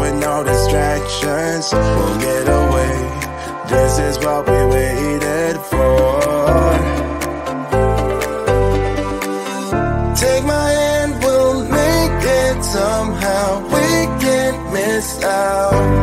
with no distractions, we'll get away. This is what we waited for. Take my hand, we'll make it somehow. We can't miss out.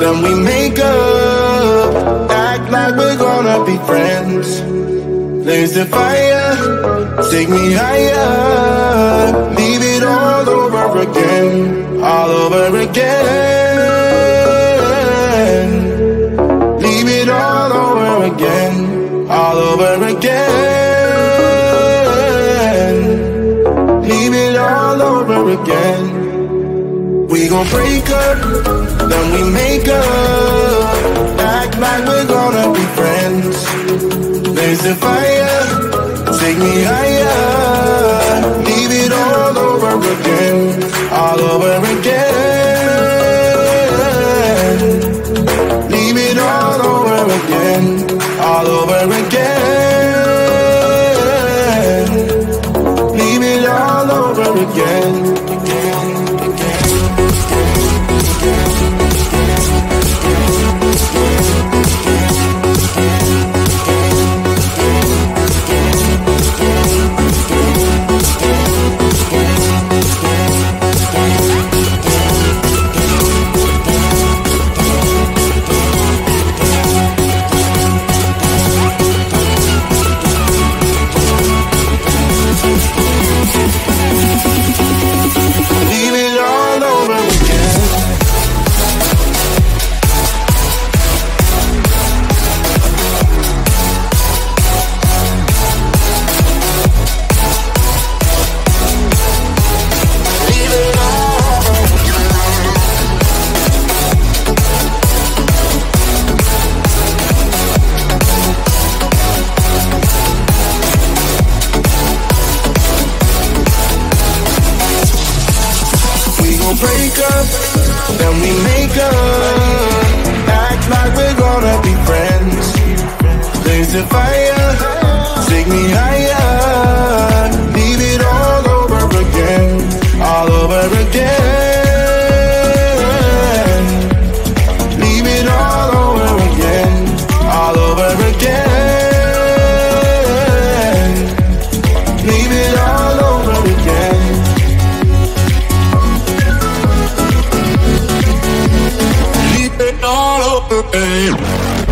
Then we make up. Act like we're gonna be friends. Blaze the fire, take me higher. Leave it all over again, all over again. Leave it all over again, all over again. Leave it all over again. We gon' break up, then we make up. Act like we're gonna be friends. There's a fire, take me higher. Leave it all over again, all over again. Leave it all over again, all over again. Leave it all over again, again, again. It's fire, take me higher. Leave it all over again, all over again. Leave it all over again, all over again. Leave it all over again. Leave it all over again.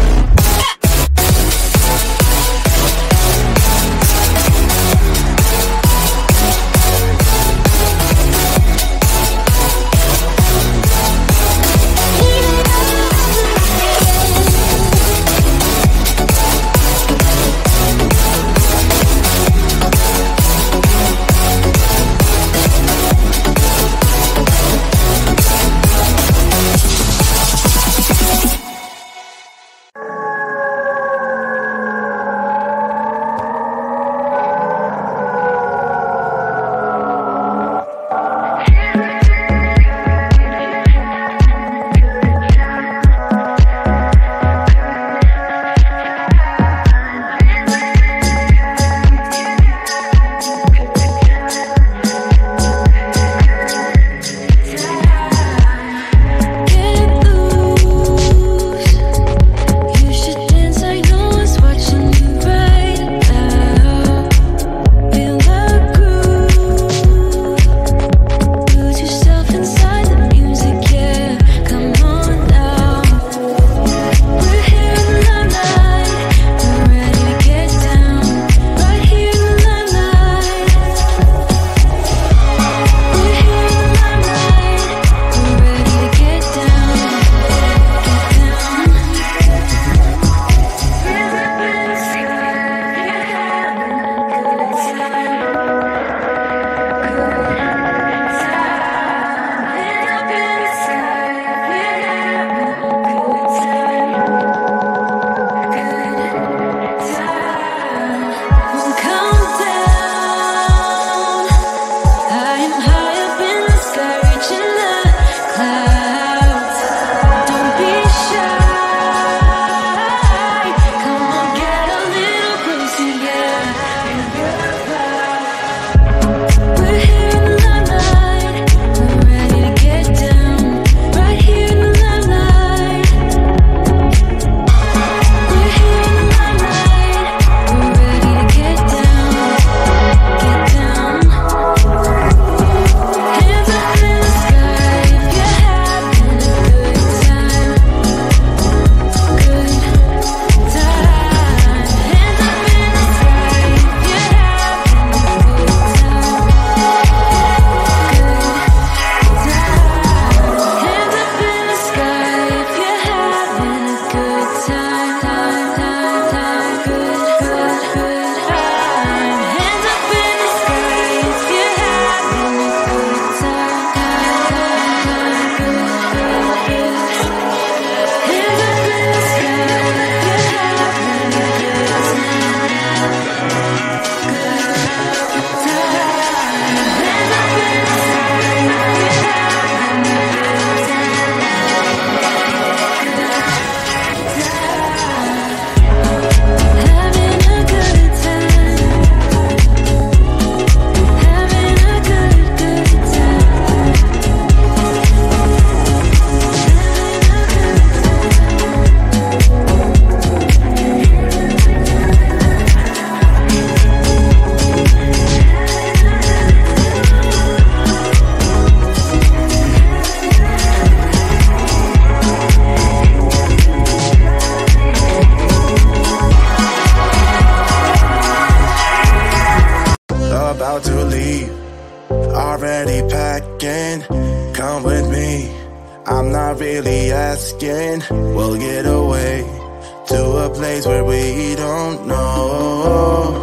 place where we don't know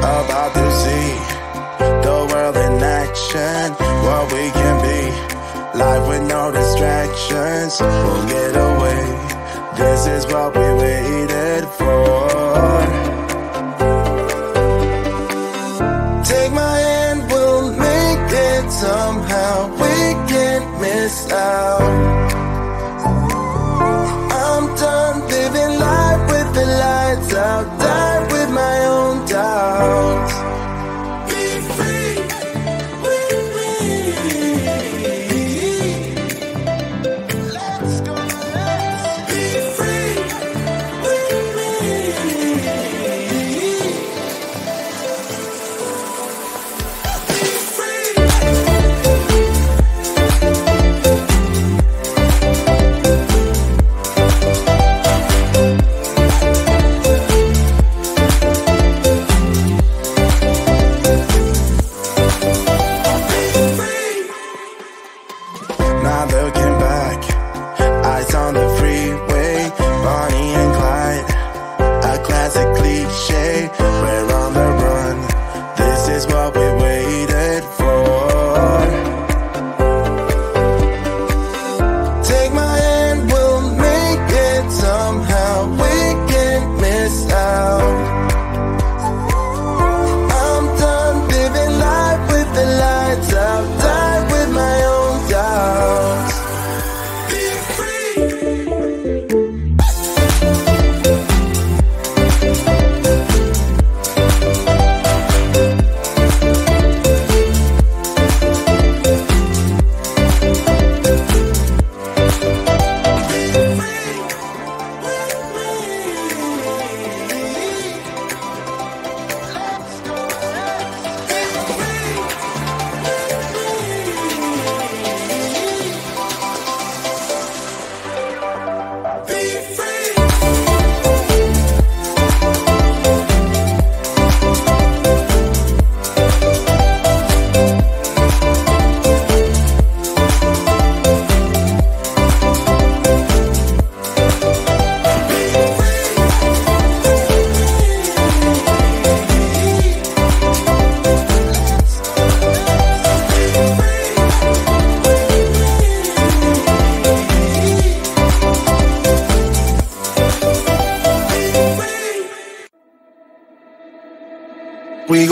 about to see the world in action. What we can be, life with no distractions. We'll get away. This is what we waited for. somehow we can miss out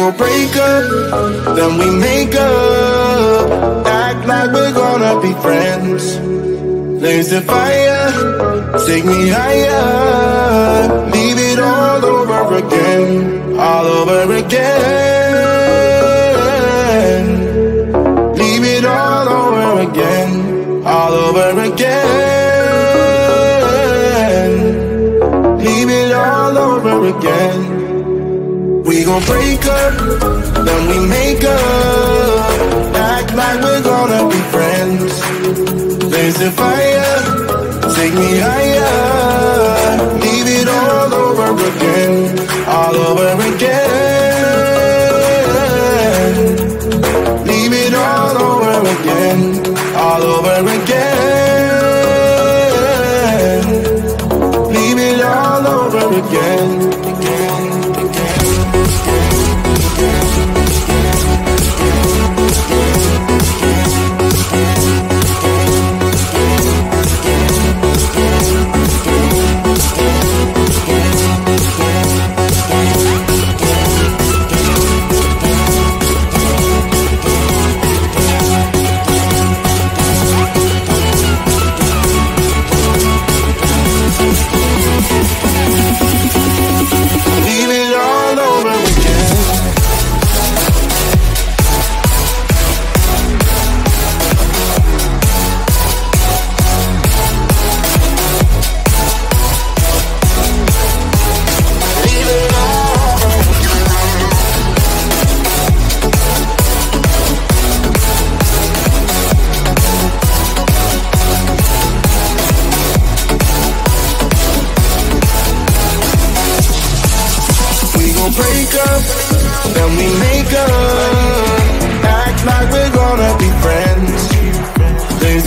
gon' break up, then we make up. Act like we're gonna be friends. Blaze the fire, take me higher. Leave it all over again, all over again. gon' break up, then we make up. Act like we're gonna be friends. Blazing fire, take me higher.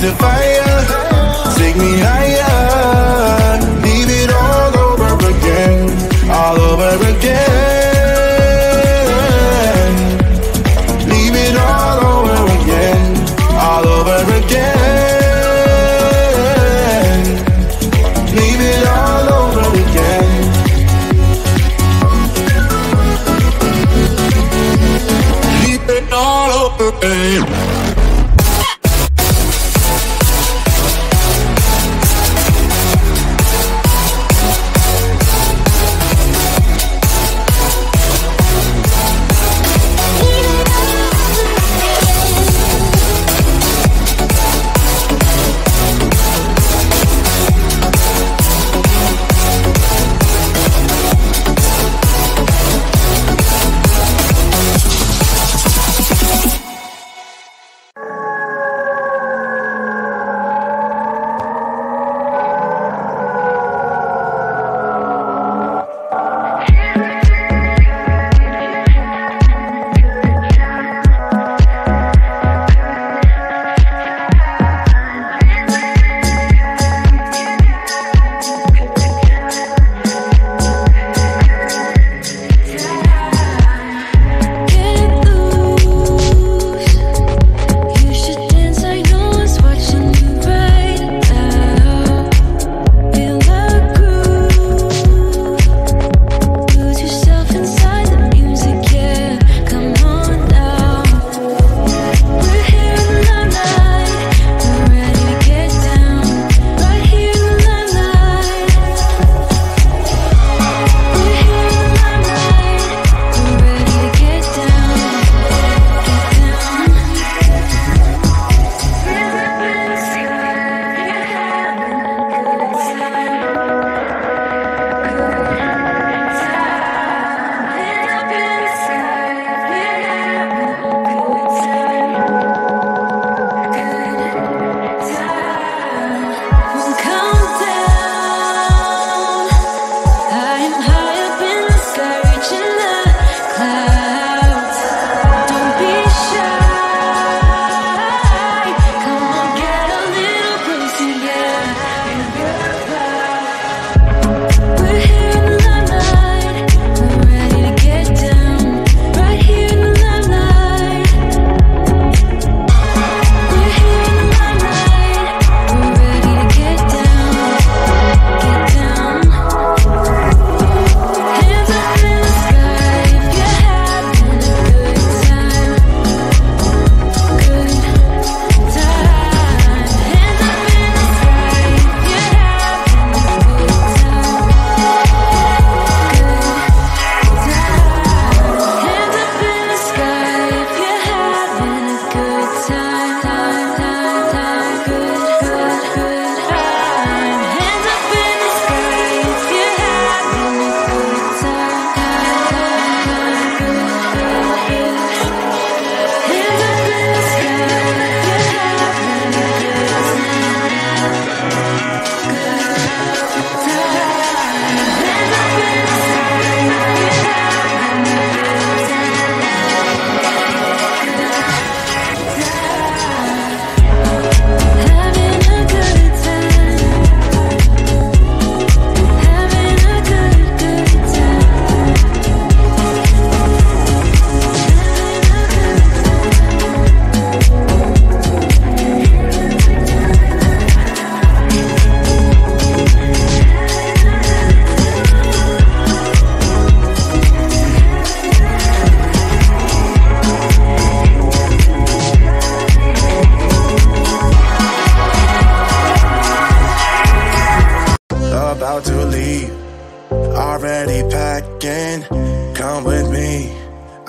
to fire.